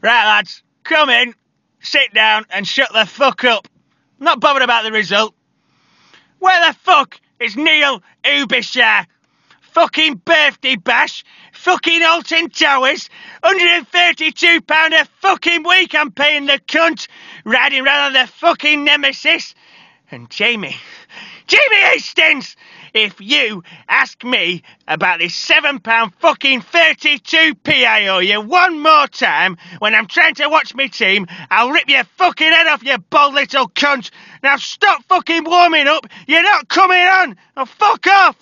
Right, lads, come in, sit down, and shut the fuck up. I'm not bothered about the result. Where the fuck is Neil Ubishar? Fucking birthday bash, fucking Alton Towers, £132 a fucking week I'm paying the cunt, riding round on the fucking nemesis. And Jamie, Jamie Hastings, if you ask me about this seven pound fucking 32p I owe you one more time when I'm trying to watch my team, I'll rip your fucking head off, you bald little cunt. Now stop fucking warming up. You're not coming on. Oh, fuck off.